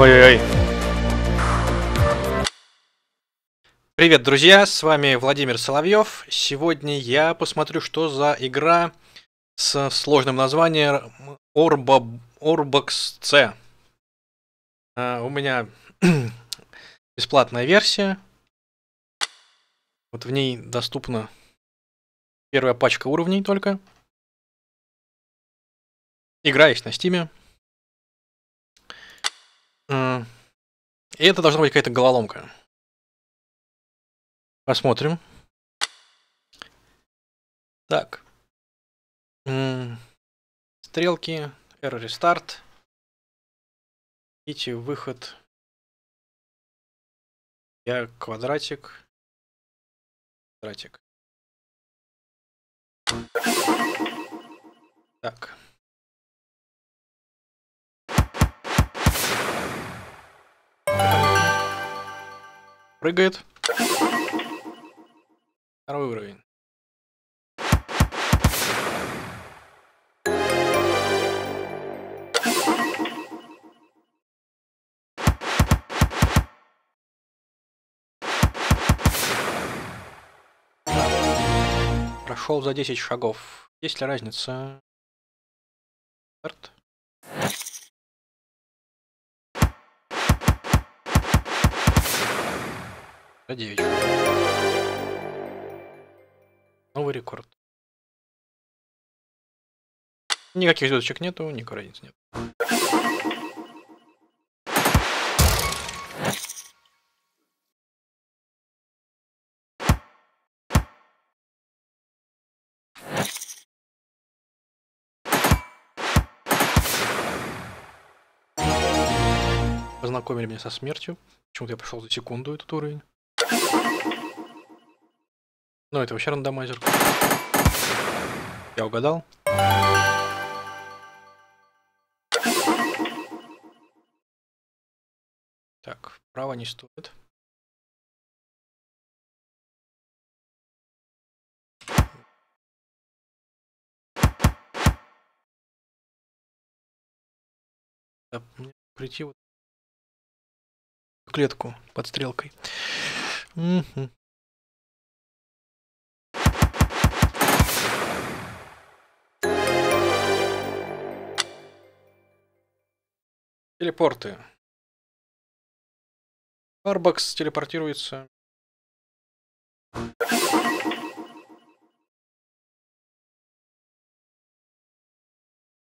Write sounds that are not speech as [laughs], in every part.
Ой-ой-ой. Привет, друзья, с вами Владимир Соловьев. Сегодня я посмотрю, что за игра с сложным названием Orba, Orbox C. У меня [clears throat] бесплатная версия. Вот в ней доступна первая пачка уровней только. Игра есть на Steam е. И это должна быть какая-то головоломка. Посмотрим. Так. Стрелки. R restart. Идти выход. Я квадратик. Квадратик. Так. Прыгает. Второй уровень. Прошел за 10 шагов. Есть ли разница? Старт. 9 шагов. Новый рекорд. Никаких звездочек нету, никакой разницы нет. Познакомили меня со смертью. Почему-то я прошел за секунду этот уровень. Ну, это вообще рандомайзер. Я угадал. Так, вправо не стоит. Да, мне прийти вот клетку под стрелкой. Угу. Телепорты. Starbucks телепортируется.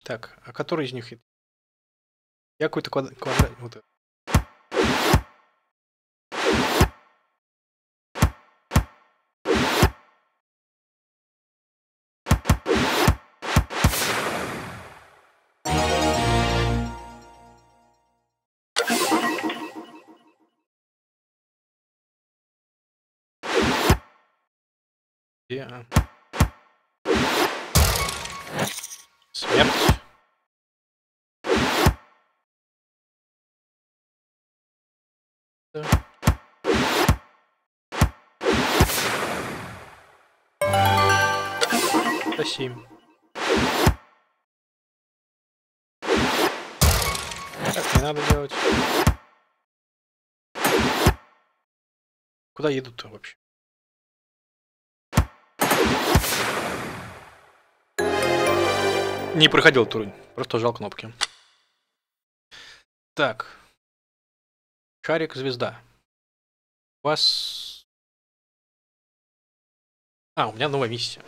Так, а который из них? Я какой-то квадрат... квадрат... Вот это. Где? Смерть. Да. Это семь. Так не надо делать. Куда едут-то вообще? Не проходил турнир, просто жал кнопки. Так. Шарик звезда. У вас... А, у меня новая миссия.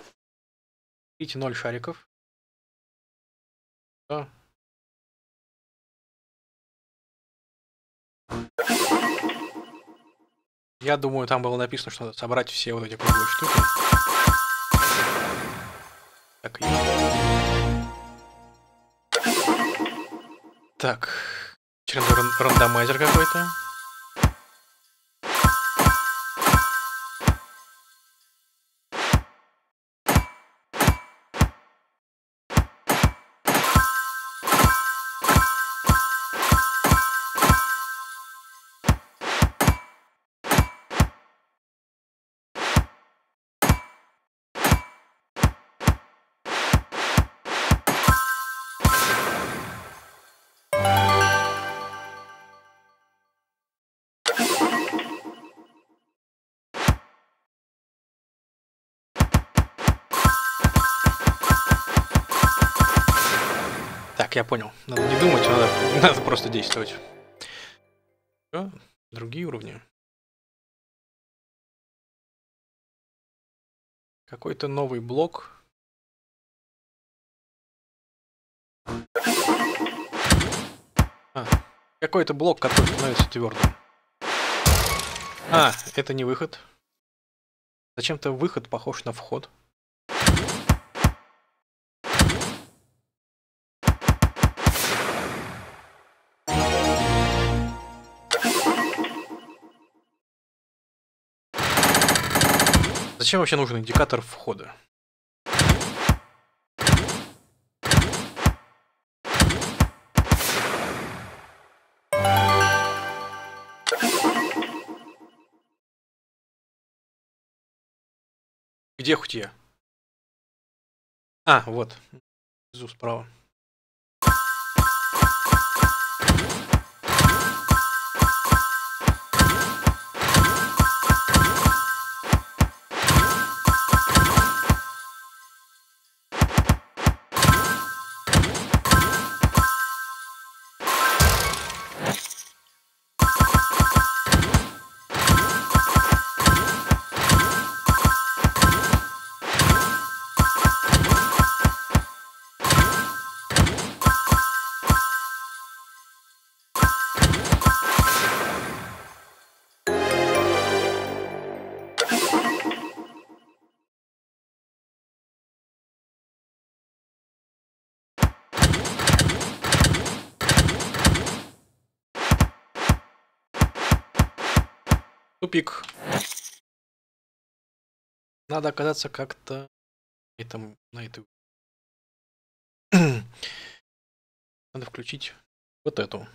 Видите, ноль шариков. Да. Я думаю, там было написано, что надо собрать все вот эти круглые штуки. Так, и... Так. Очередной рандомайзер какой-то. Я понял. Надо не думать, надо, [laughs] надо просто действовать. Всё, другие уровни. Какой-то новый блок. А, какой-то блок, который становится твердым. А, это не выход. Зачем-то выход похож на вход. Зачем вообще нужен индикатор входа? Где хоть я? А, вот. Внизу справа. Тупик. Надо оказаться как-то этом, на эту. [clears throat] Надо включить вот эту.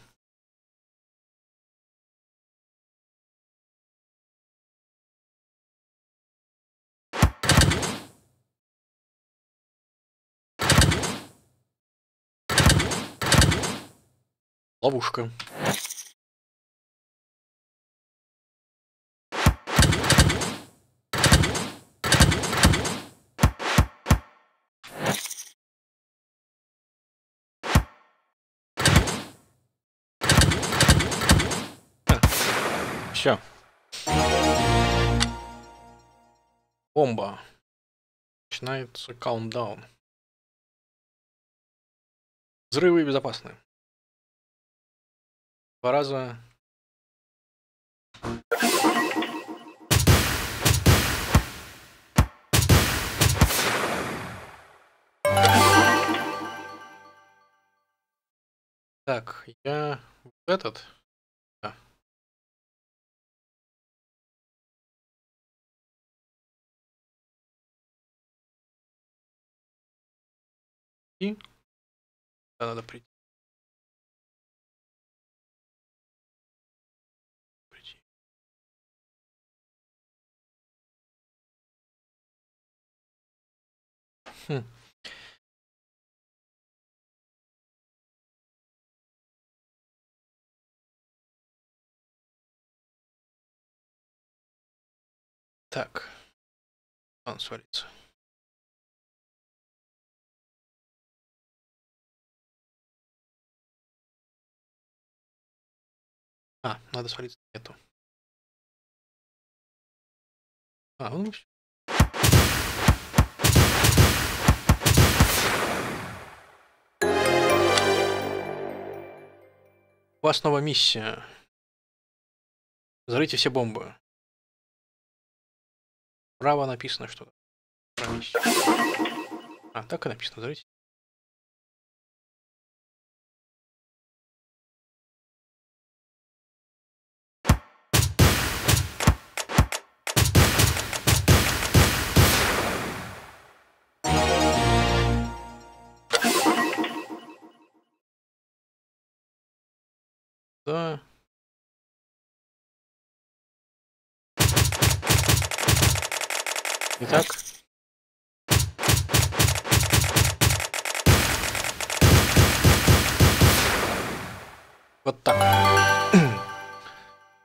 Ловушка. Все. Бомба. Начинается каунтдаун. Взрывы безопасны. Два раза. Так, я этот. И надо прийти. Прийти. Хм. Так. Он свалится. А, надо свалиться нету. А, ну всё. У вас новая миссия. Взорвите все бомбы. Справа написано что-то. А, так и написано, взорвите. Да. Итак. Вот так. [clears throat]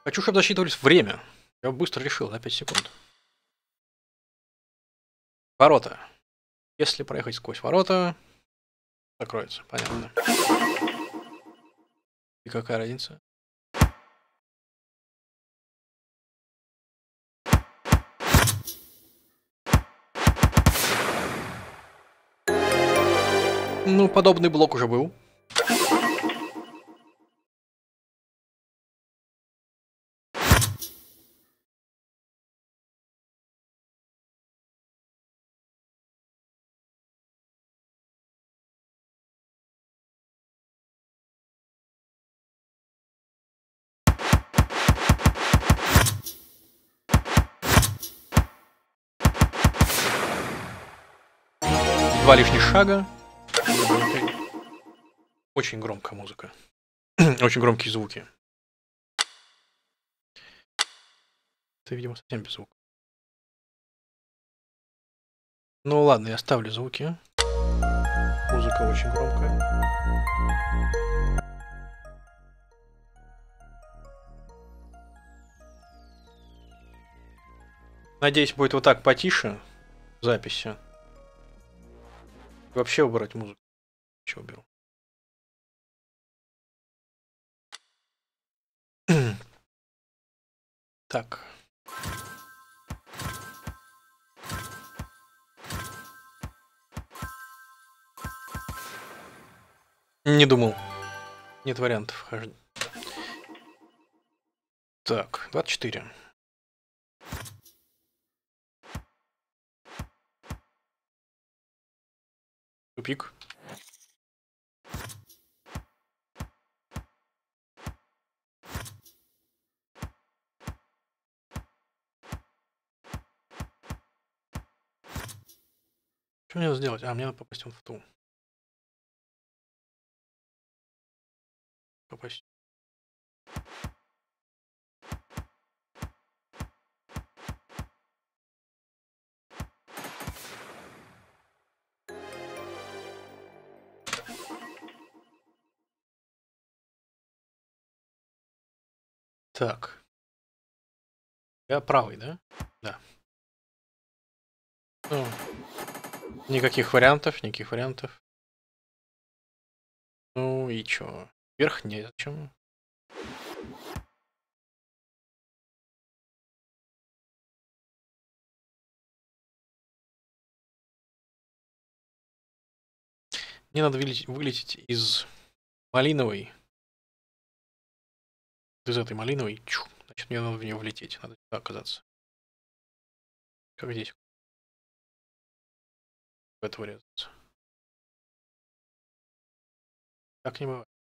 Хочу, чтобы засчитывались время. Я быстро решил, на 5 секунд. Ворота. Если проехать сквозь ворота, закроется, понятно. И какая разница? Ну, подобный блок уже был. Два лишних шага. Очень громкая музыка. [clears throat] Очень громкие звуки. Это, видимо, совсем без звука. Ну ладно, я ставлю звуки. Музыка очень громкая. Надеюсь, будет вот так потише записи. Вообще убрать музыку. Чего уберу? [clears throat] так. Не думал. Нет вариантов. Так, 24. Тупик. Что мне надо сделать? А, мне надо попасть в ту. Попасть. Так. Я правый, да? Да. Ну, никаких вариантов, никаких вариантов. Ну и чё? Вверх не зачем? Мне надо вылететь, вылететь из малиновой из этой малиновой. Чу, значит, мне надо в нее влететь. Надо сюда оказаться. Как здесь. В это врезаться. Так не бывает.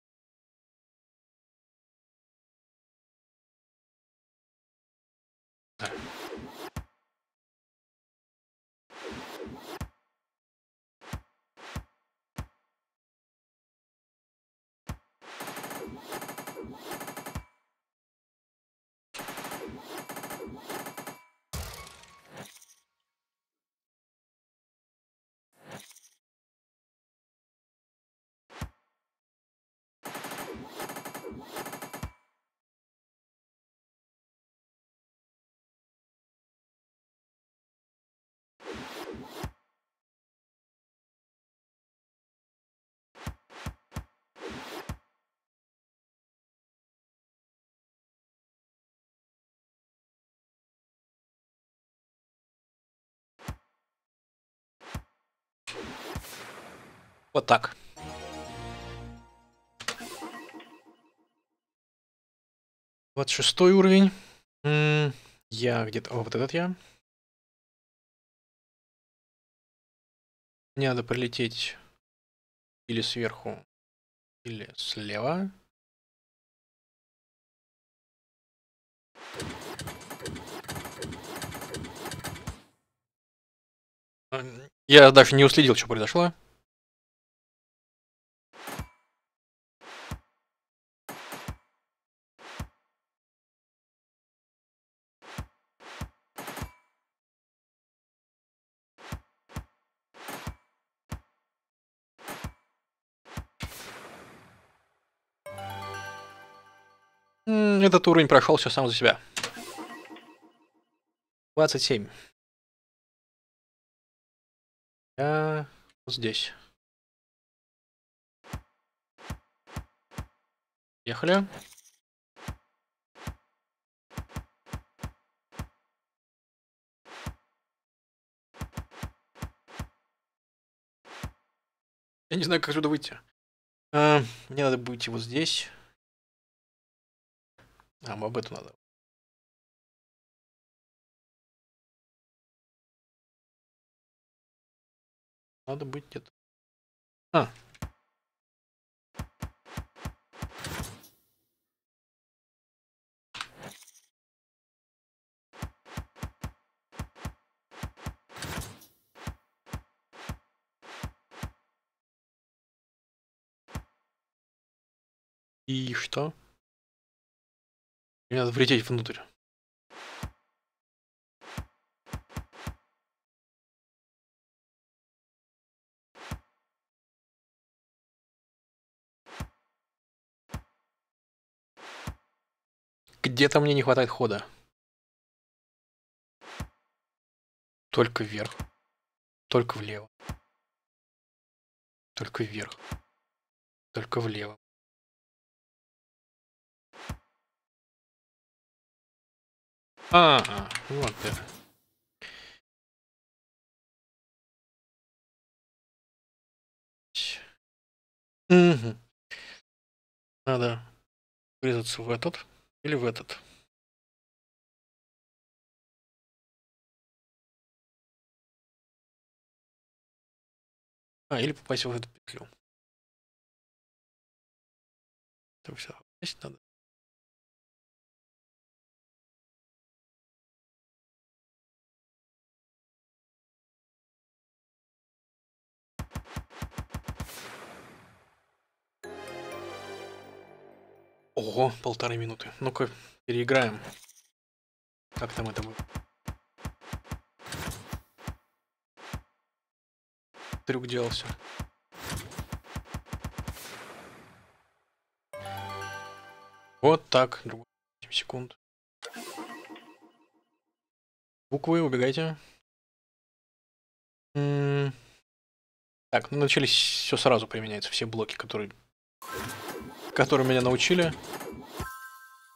Вот так. Вот шестой уровень. Я где-то... О, вот этот я. Мне надо прилететь или сверху, или слева. Я даже не уследил, что произошло. Этот уровень прошел все сам за себя. 27. Я здесь. Ехали. Я не знаю, как отсюда выйти. А, мне надо быть вот здесь. А, об эту надо. Надо быть где-то. А. И что? Мне надо влететь внутрь. Где-то мне не хватает хода. Только вверх. Только влево. Только вверх. Только влево. А, -а вот это. Угу. Надо врезаться в этот. Или в этот. А, или попасть в эту петлю. Это все попасть надо. Ого, полторы минуты. Ну-ка, переиграем. Как там это будет? Трюк делался. Вот так. 7 секунд. Буквы, убегайте. М -м так, ну начались все сразу применяется, все блоки, которые которые меня научили.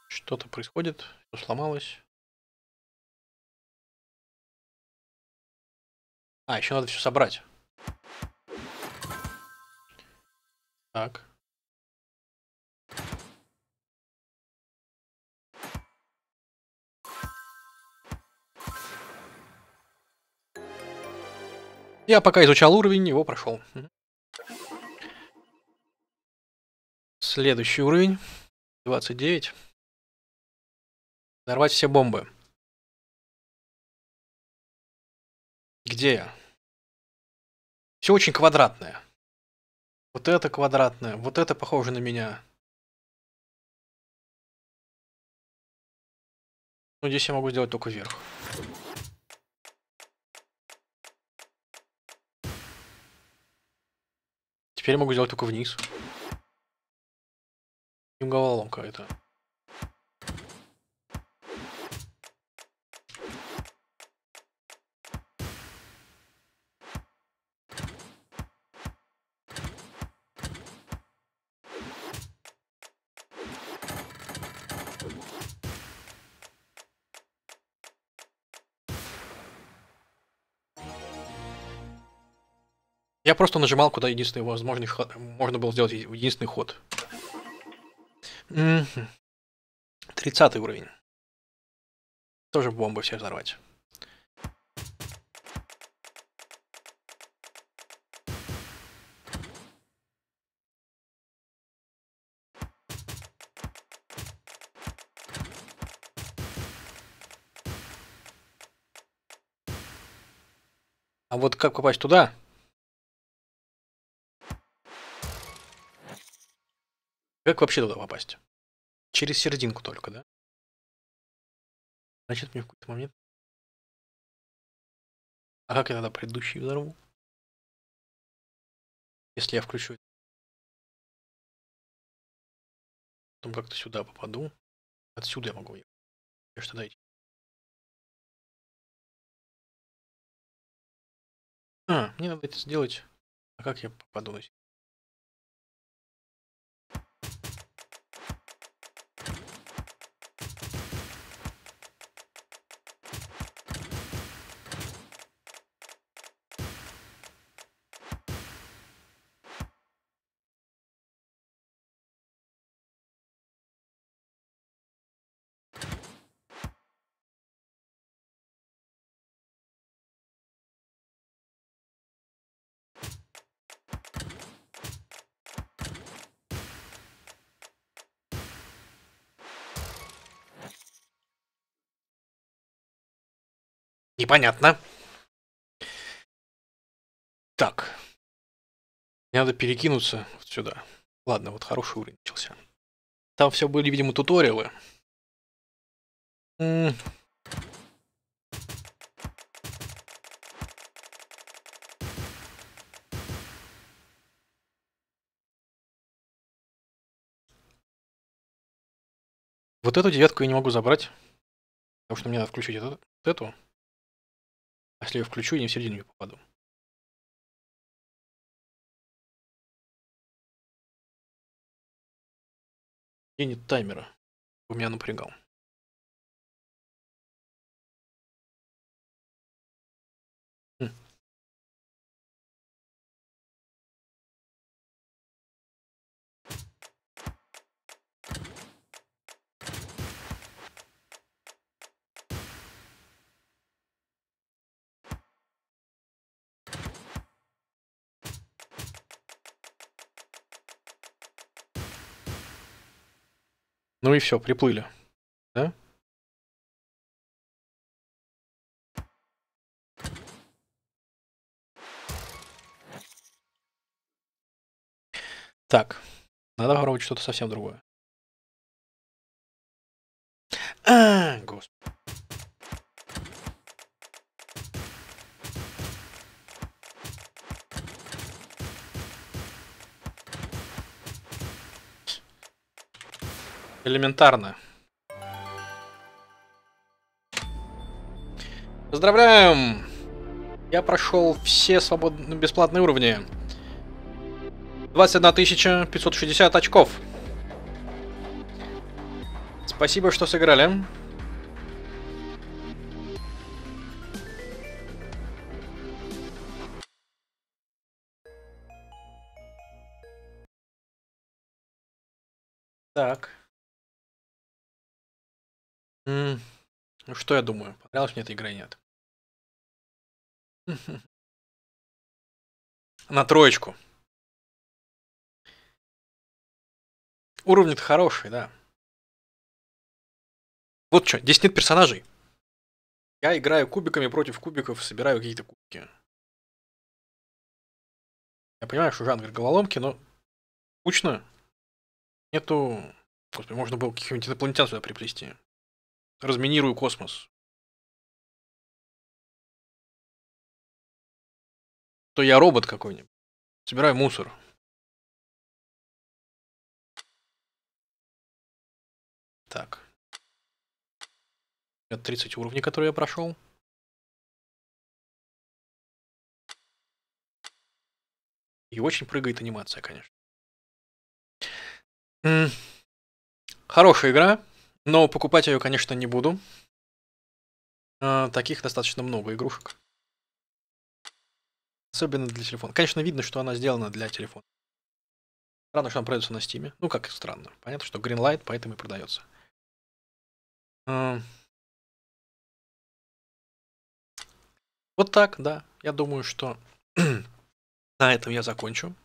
Что-то происходит, все сломалось. А, еще надо все собрать. Так. Я пока изучал уровень, его прошел. Следующий уровень. 29. Взорвать все бомбы. Где я? Все очень квадратное. Вот это квадратное, вот это похоже на меня. Ну, здесь я могу сделать только вверх. Теперь могу сделать только вниз. Головоломка это. Я просто нажимал, куда единственный возможный ход, можно было сделать единственный ход. 30 уровень. Тоже бомбы все взорвать. А вот как попасть туда? Как вообще туда попасть? Через серединку только, да? Значит, мне в какой-то момент... А как я тогда предыдущий взорву? Если я включу... Потом как-то сюда попаду. Отсюда я могу ехать. Я что дайте. А, мне надо это сделать. А как я попаду на Непонятно. Так. Мне надо перекинуться вот сюда. Ладно, вот хороший уровень начался. Там все были, видимо, туториалы. Вот эту девятку я не могу забрать. Потому что мне надо включить эту. Вот эту. А если я включу, я не в середину попаду. И нет таймера. У меня напрягал. Ну и все, приплыли. Да? Так, надо попробовать что-то совсем другое. А, господи. Элементарно. Поздравляем! Я прошел все свободно бесплатные уровни. 21 560 очков. Спасибо, что сыграли. Так. М, Ну что я думаю? Понравилась мне эта игра нет? [laughs] На троечку. Уровни-то хорошие, да. Вот что, здесь нет персонажей. Я играю кубиками против кубиков, собираю какие-то кубики. Я понимаю, что жанр головоломки, но скучно. Нету... Господи, можно было каких-нибудь инопланетян сюда приплести. Разминирую космос. То я робот какой-нибудь. Собираю мусор. Так. Это 30 уровней, которые я прошел. И очень прыгает анимация, конечно. Хорошая игра, но покупать ее, конечно, не буду. А, Таких достаточно много игрушек. Особенно для телефона. Конечно, видно, что она сделана для телефона. Странно, что она продается на Steam. Ну, как странно. Понятно, что Greenlight поэтому и продается. А. Вот так, да. Я думаю, что [clears throat] на этом я закончу.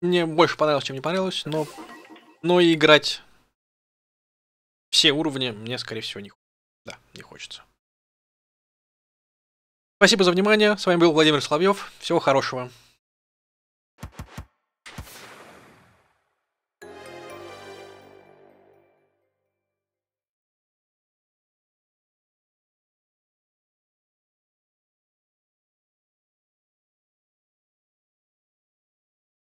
Мне больше понравилось, чем не понравилось, но, но и играть все уровни мне, скорее всего, не, да, не хочется. Спасибо за внимание. С вами был Владимир Соловьев. Всего хорошего.